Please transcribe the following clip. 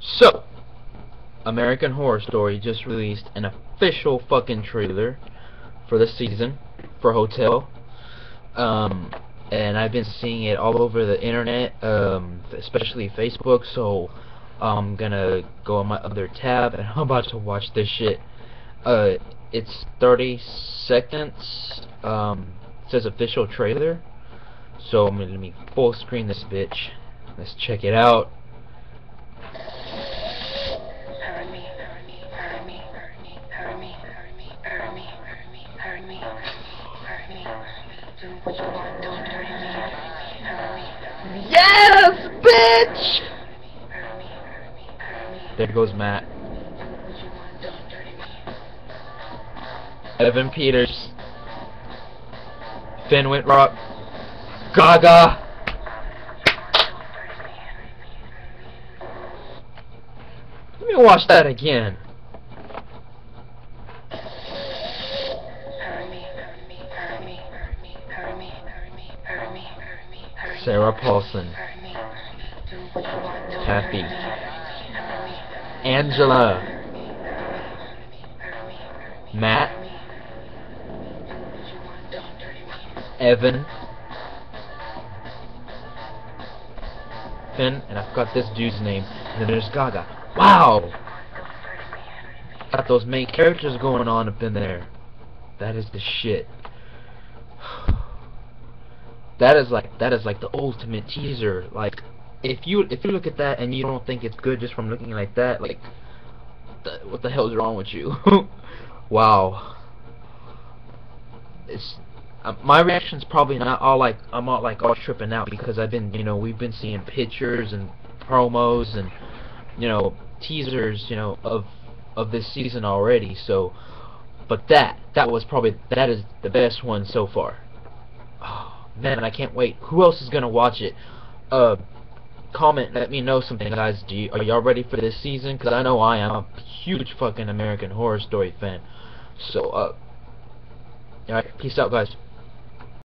So, American Horror Story just released an official fucking trailer for the season for Hotel. Um, and I've been seeing it all over the internet, um, especially Facebook. So I'm gonna go on my other tab and I'm about to watch this shit. Uh, it's 30 seconds. Um, it says official trailer. So I'm gonna let me full screen this bitch. Let's check it out. Yes, bitch! There goes Matt. Evan Peters. Finn Wittrock. Gaga! Let me watch that again. Sarah Paulson. Kathy. Angela. Matt. Evan. Finn, and I forgot this dude's name. And then there's Gaga. Wow! Got those main characters going on up in there. That is the shit. That is like that is like the ultimate teaser. Like if you if you look at that and you don't think it's good just from looking like that, like the, what the hell is wrong with you? wow. It's uh, my reaction's probably not all like I'm not like all tripping out because I've been you know we've been seeing pictures and promos and you know teasers you know of of this season already. So, but that that was probably that is the best one so far. Man, I can't wait. Who else is gonna watch it? Uh, comment, let me know something, guys. Do you, are y'all ready for this season? Cause I know I am. I'm a huge fucking American Horror Story fan. So, uh, alright, peace out, guys.